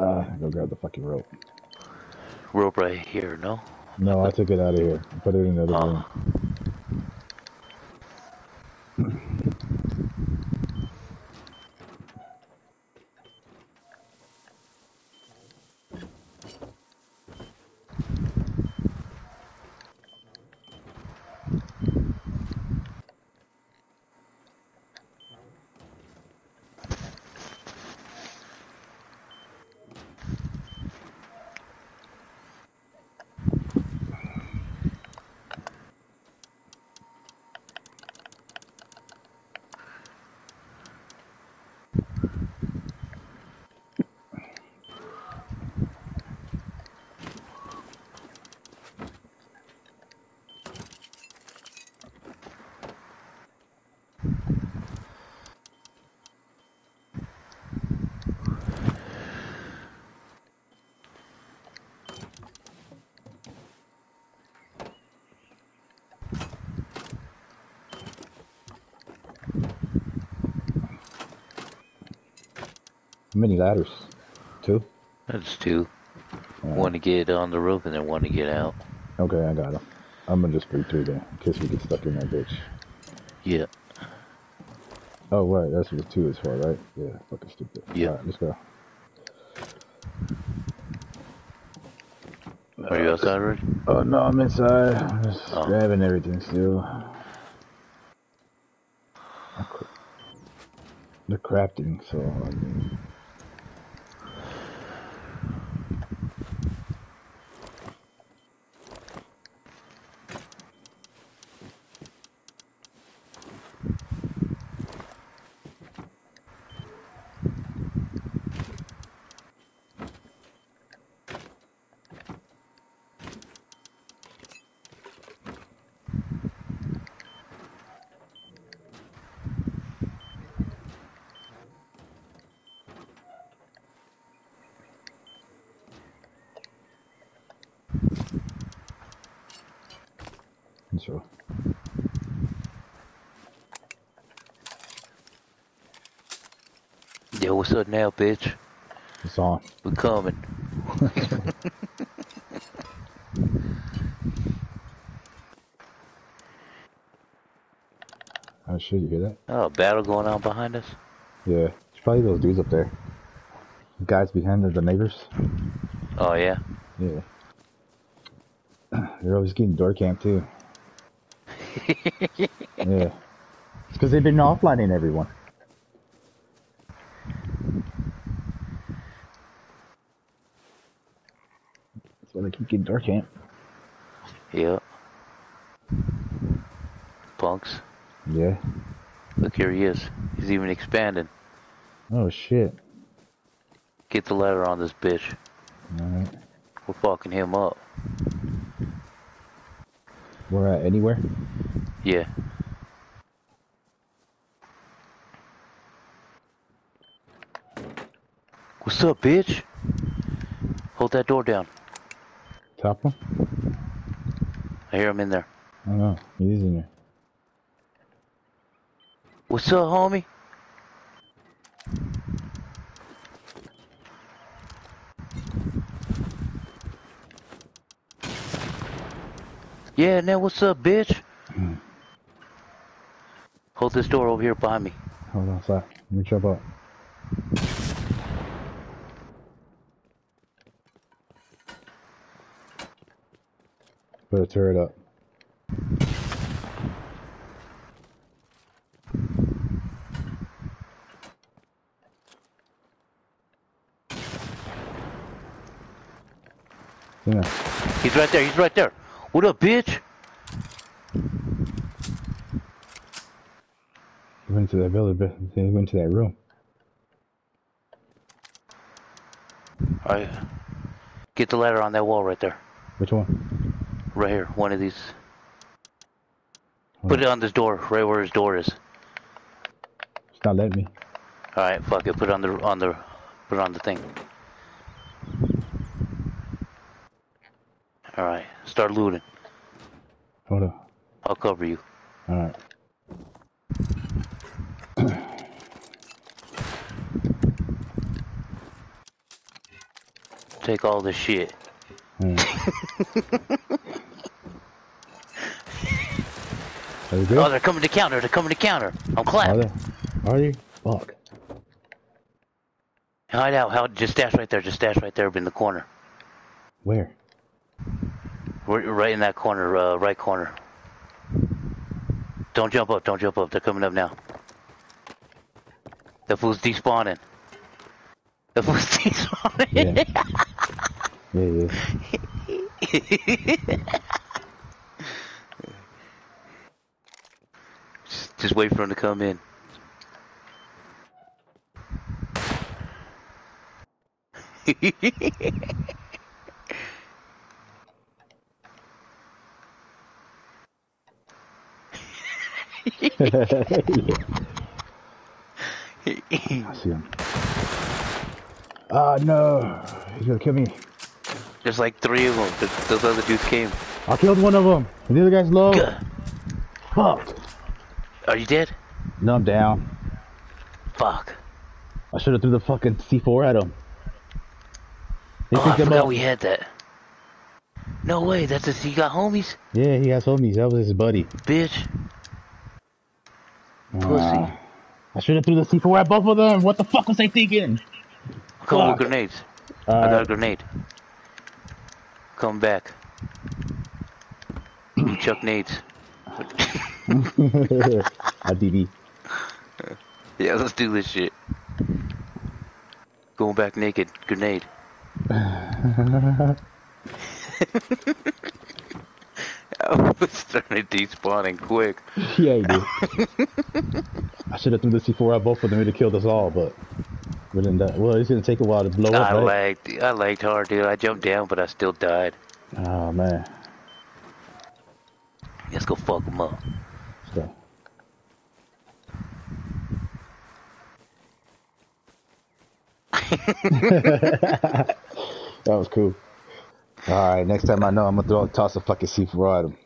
Uh, go grab the fucking rope. Rope right here, no? No, I took it out of here. Put it in the other Oh. room. Many ladders? Two? That's two. Yeah. One to get on the roof and then one to get out. Okay, I got them. I'm gonna just bring three then, in case we get stuck in that bitch. Yeah. Oh, right, that's what two is for, right? Yeah, fucking stupid. Yeah. Alright, let's go. Are you outside already? Oh, no, I'm inside. I'm just Oh. grabbing everything still. They're crafting, so I mean. So, Yo, what's up now, bitch? it's on. We're coming. Oh shit, you hear that? Oh, battle going on behind us? Yeah. It's probably those dudes up there. Guys behind the, the neighbors. Oh, yeah? Yeah. They're always getting door camp too. yeah. It's because they've been offlining everyone. That's why they keep getting door camp. Yeah. Punks. Yeah. Look, here he is. He's even expanding. Oh shit. Get the ladder on this bitch. Alright. We're fucking him up. We're at anywhere? Yeah. What's up, bitch? Hold that door down. Top one? I hear him in there. I know. He's in there. What's up, homie? Yeah, now what's up, bitch? Hold this door over here behind me. Hold on, sorry. Let me jump up. Put a turret up. Yeah. He's right there, he's right there. What up, bitch? He went to that building. He went to that room. Alright. Get the ladder on that wall right there. Which one? Right here, one of these. Put it on this door, right where his door is. It's not letting me. Alright, fuck it, put it on the on the put it on the thing. Alright, start looting. Hold on. I'll cover you. Alright. Take all the shit. Are? Oh, they're coming to counter. They're coming to counter. I'm Are clapped. they? Are you? Fuck. Hide out. Hide, just stash right there. Just stash right there in the corner. Where? Right, right in that corner. Uh, right corner. Don't jump up. Don't jump up. They're coming up now. The fool's despawning. The fool's despawning. Yeah. Yeah, just, just wait for him to come in. I see him. Ah, no. He's gonna kill me. There's like three of them. Those other dudes came. I killed one of them. The other guy's low. Gah. Fuck. Are you dead? No, I'm down. Fuck. I should have threw the fucking C4 at him. They Oh, I forgot up. we had that. No way. That's a. He got homies, Yeah, he has homies. That was his buddy. bitch. Pussy. Ah. I should have threw the C4 at both of them. What the fuck was I thinking? Come grenades. I got a Uh, grenade. Come back. You Chuck nades. DD. Yeah, let's do this shit. Going back naked. Grenade. I was starting despawning quick. yeah, did. I should have threw the C4 at both of them. Have killed us all, but we didn't die. Well, it's gonna take a while to blow up, I right? lagged. I lagged hard, dude. I jumped down, but I still died. Oh man. Let's go fuck them up. Let's go. that was cool. Alright, next time I know I'm gonna throw toss a fucking C4 at him.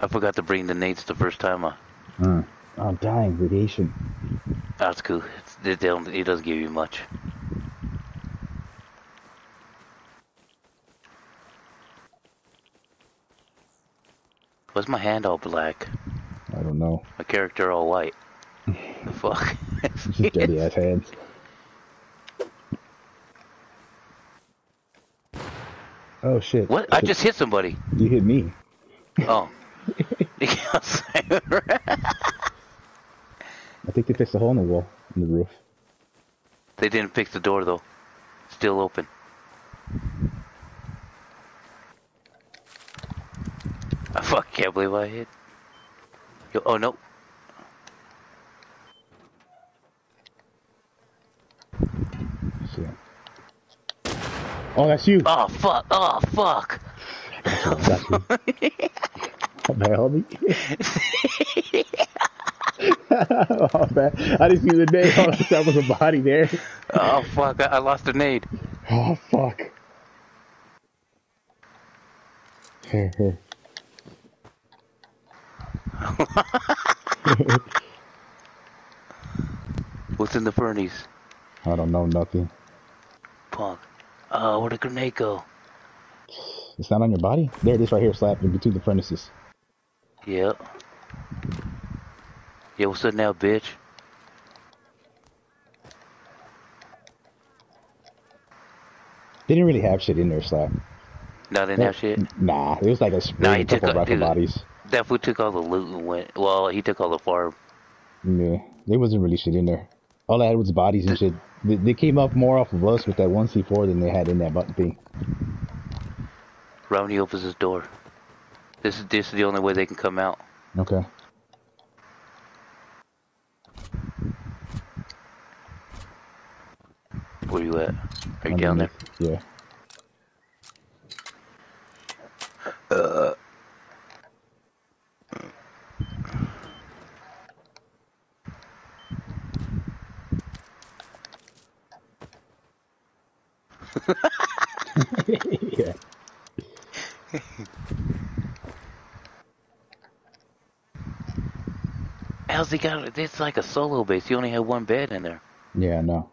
I forgot to bring the nades the first time. Mm. I'm dying, radiation. that's cool. Don't, it doesn't give you much. Why's my hand all black? I don't know. My character all white. the fuck? Just dirty ass hands. Oh shit. what? I Shit. just hit somebody. You hit me. Oh. I think they fixed a hole in the wall, in the roof. they didn't fix the door though. Still open. I fuck can't believe I hit. Yo, oh no. Oh, that's you. Oh fuck. Oh fuck. You. Man, oh man, I didn't see the name. Oh, that was a body there. Oh fuck. I, I lost a nade. Oh fuck. Here, here. What's in the furnace? I don't know nothing. Punk. Oh, uh, where'd the grenade go? It's not on your body. There it is, right here, slap in between the furnaces. Yep. Yeah, what's up now, bitch? They didn't really have shit in there, slap. No, they didn't that shit. Nah, it was like a Nah, spray he took couple a- dude. bodies. That fool took all the loot and went. Well, he took all the farm. Yeah, there wasn't really shit in there. All I had was bodies and shit. They, they came up more off of us with that one C4 than they had in that button thing. Romney opens his door. This is this is the only way they can come out. Okay. Where you at? Are you down there? Yeah. yeah. How's he got? It's like a solo base. He only had one bed in there. Yeah, no.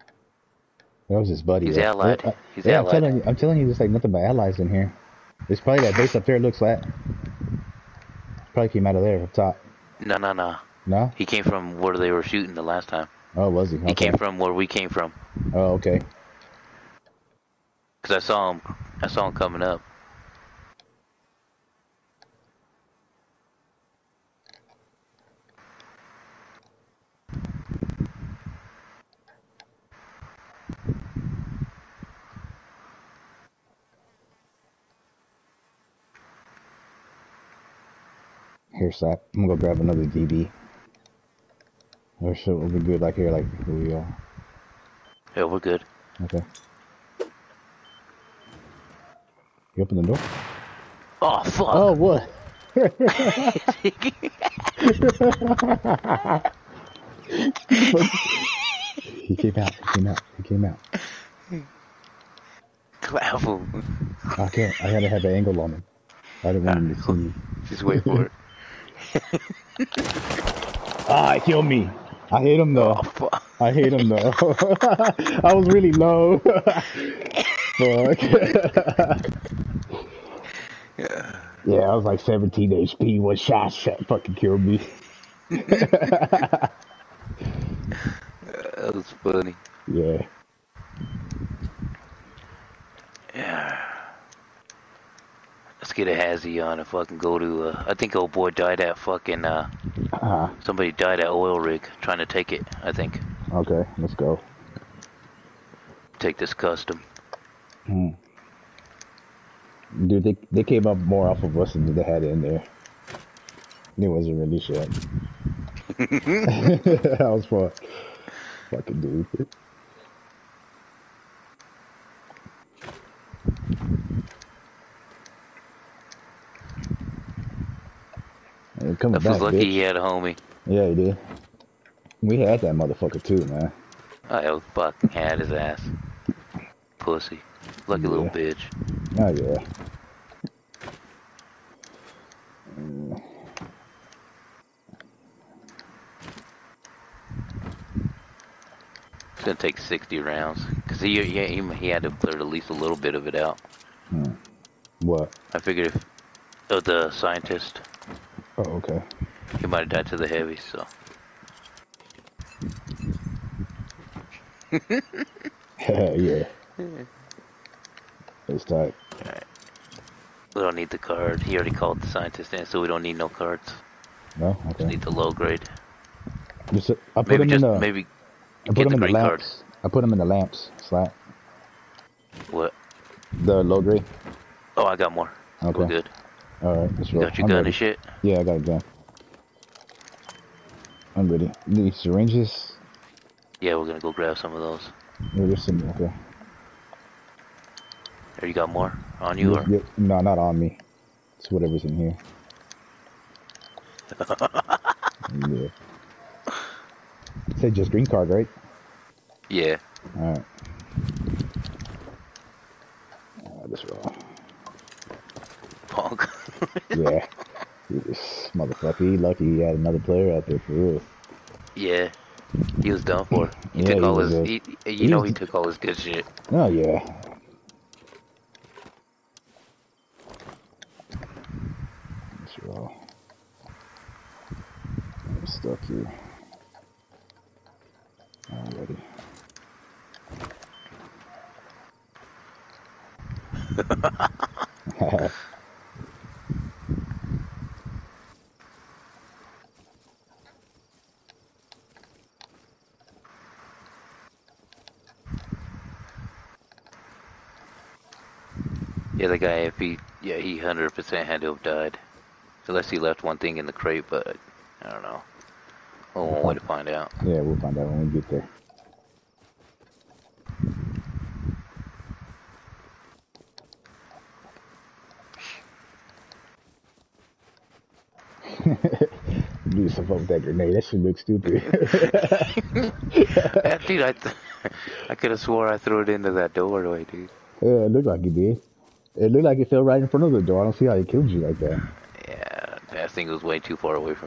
That was his buddy. He's though. allied. Yeah, uh, He's yeah, allied. I'm telling you, I'm telling you, there's like nothing but allies in here. It's probably that base up there looks like. Probably came out of there up top. No, no, no. No? He came from where they were shooting the last time. Oh, was he? He came from where we came from. Oh, okay. Cause I saw him. I saw him coming up. Here, Sap. I'm gonna go grab another DB. Or shit will be good like here, like where we are. Yeah, we're good. Okay. You open the door? Oh fuck! Oh, what? He came out. He came out. He came out. Him. I can't. I gotta have an angle on him. I didn't want him to see me. Just wait for it. Ah, it killed me. I hate him though. Oh! I hate him though. I was really low. Fuck. yeah, Yeah, I was like 17 HP. One shot, shot fucking killed me. That was funny. Yeah. Yeah. Get a hazy on and fucking go to. Uh, I think old boy died at fucking. Uh, Uh, somebody died at oil rig trying to take it. I think okay, let's go. take this custom. Hmm. Dude, they they came up more off of us than they had in there. It wasn't really shit. that was fun. Fucking dude. Hey, coming That was back, lucky bitch. he had a homie. Yeah, he did. We had that motherfucker too, man. I was fucking had his ass. Pussy. Lucky little bitch. Oh yeah. Mm. It's gonna take 60 rounds. Cause he, he, he, he had to clear at least a little bit of it out. What? I figured if, oh, the scientist, Oh, okay. he might have died to the heavy, so. yeah. It's tight. We don't need the card. He already called the scientist in, so we don't need no cards. No, Okay. Just need the low grade. Just, uh, I put Maybe him just in the. maybe I put get him the in the green card. lamps. I put him in the lamps. Slap. what? The low grade. Oh, I got more. Okay. We're good. All right. Let's You roll. got your I'm gun ready. and shit. Yeah, I got a gun. I'm ready. These syringes. Yeah, we're gonna go grab some of those. Yeah, there's some. Okay. Or you got more on you, or Yeah, no, not on me. It's whatever's in here. yeah. Said just green card, right? yeah. All right. All right, let's roll. Punk. Yeah. This motherfucker, he lucky he had another player out there for real. yeah. He was done for. He Yeah, took all his. uh, He, you he know, was- he took all his good shit. Oh yeah. I'm stuck here. Already. Yeah, the guy, uh, if he, yeah, he 100% had to have died. Unless he left one thing in the crate, but I don't know. Well, one way to find out. yeah, we'll find out when we get there. Do something with that grenade. That shit looks stupid. Dude, I, I could have swore I threw it into that doorway, dude. yeah, it looked like it did. It looked like it fell right in front of the door. I don't see how it killed you like that. Yeah, that thing was way too far away from